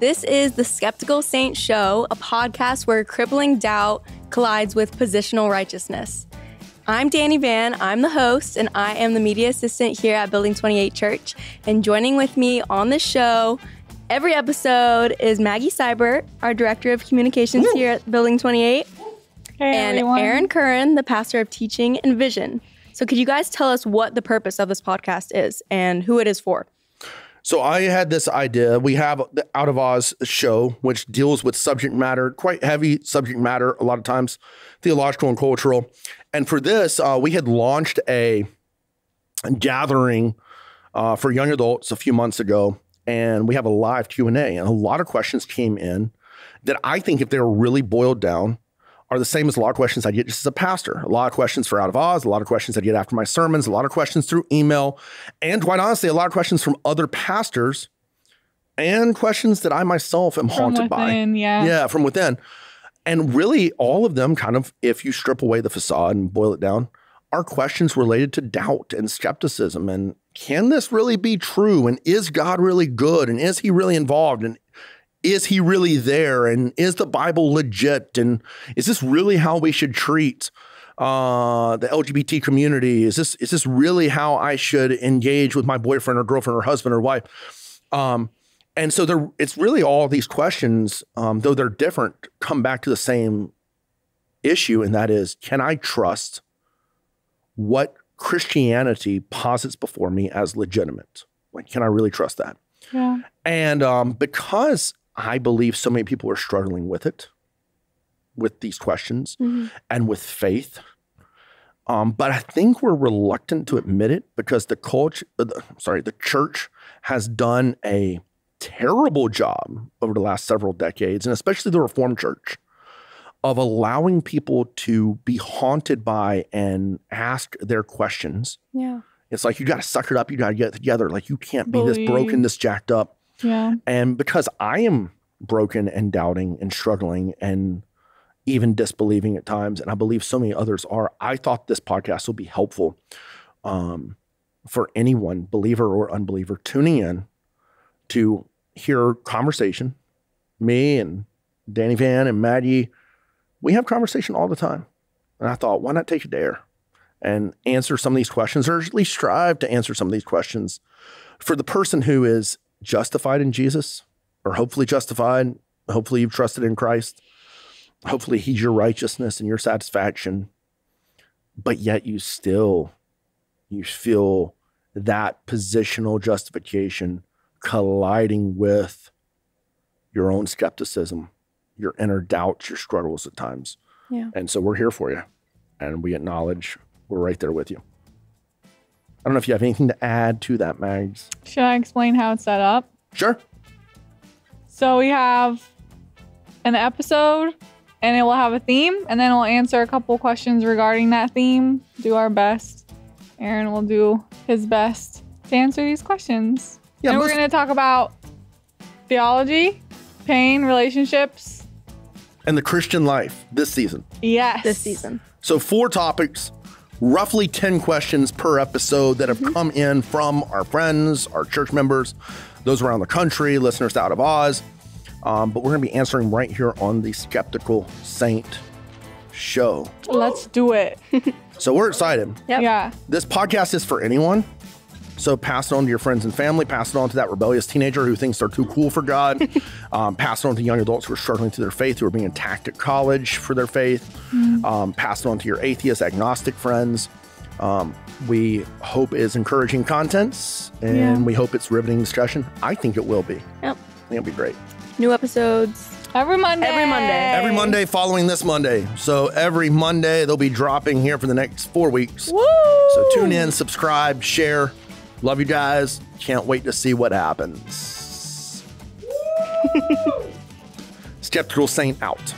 This is the Skeptical Saint Show, a podcast where crippling doubt collides with positional righteousness. I'm Dani Van, I'm the host, and I am the media assistant here at Building 28 Church. And joining with me on the show every episode is Maggie Seibert, our director of communications Woo. here at Building 28, hey, and everyone. Aaron Currin, the pastor of teaching and vision. So, could you guys tell us what the purpose of this podcast is and who it is for? So I had this idea. We have the Out of Oz show, which deals with subject matter, quite heavy subject matter, a lot of times theological and cultural. And for this, uh, we had launched a gathering uh, for young adults a few months ago, and we have a live Q and A. And a lot of questions came in that I think, if they were really boiled down, are the same as a lot of questions I get just as a pastor. A lot of questions for Out of Oz, a lot of questions I get after my sermons, a lot of questions through email, and quite honestly, a lot of questions from other pastors and questions that I myself am from haunted within, by. Yeah. Yeah, from within. And really, all of them kind of, if you strip away the facade and boil it down, are questions related to doubt and skepticism. And can this really be true? And is God really good? And is he really involved? And is he really there? And is the Bible legit? And is this really how we should treat uh, the LGBT community? Is this is this really how I should engage with my boyfriend or girlfriend or husband or wife? Um, and so there, it's really all these questions, um, though they're different, come back to the same issue, and that is, can I trust what Christianity posits before me as legitimate? Like, can I really trust that? Yeah. And um, because I believe so many people are struggling with it, with these questions Mm-hmm. and with faith. Um, but I think we're reluctant to admit it because the culture, uh, the, sorry, the church has done a terrible job over the last several decades, and especially the Reformed Church, of allowing people to be haunted by and ask their questions. Yeah. It's like you got to suck it up, you got to get it together. Like you can't be this broken, this jacked up. Yeah. And because I am broken and doubting and struggling and even disbelieving at times, and I believe so many others are, I thought this podcast will be helpful um, for anyone, believer or unbeliever, tuning in to hear conversation. Me and Dani Van and Maggie, we have conversation all the time. And I thought, why not take a dare and answer some of these questions, or at least strive to answer some of these questions for the person who is justified in Jesus, or hopefully justified. Hopefully, you've trusted in Christ. Hopefully, He's your righteousness and your satisfaction. But yet, you still you feel that positional justification colliding with your own skepticism, your inner doubts, your struggles at times. Yeah. And so we're here for you, and we acknowledge we're right there with you. I don't know if you have anything to add to that, Mags. Should I explain how it's set up? Sure. So we have an episode and it will have a theme and then we'll answer a couple questions regarding that theme. Do our best. Aaron will do his best to answer these questions. Yeah, and we're going to talk about theology, pain, relationships. And the Christian life this season. Yes. This season. So, four topics, roughly 10 questions per episode that have come in from our friends, our church members, those around the country, listeners out of Oz. Um, but we're going to be answering right here on the Skeptical Saint show. Let's do it. So, we're excited. Yep. Yeah. This podcast is for anyone. So pass it on to your friends and family. Pass it on to that rebellious teenager who thinks they're too cool for God. um, pass it on to young adults who are struggling through their faith, who are being attacked at college for their faith. Um, pass it on to your atheist, agnostic friends. Um, we hope is encouraging contents, and Yeah. we hope it's riveting discussion. I think it will be. Yep. It'll be great. New episodes. Every Monday. Every Monday. Every Monday following this Monday. So every Monday they'll be dropping here for the next four weeks. Woo! So tune in, subscribe, share. Love you guys. Can't wait to see what happens. Skeptical Saint out.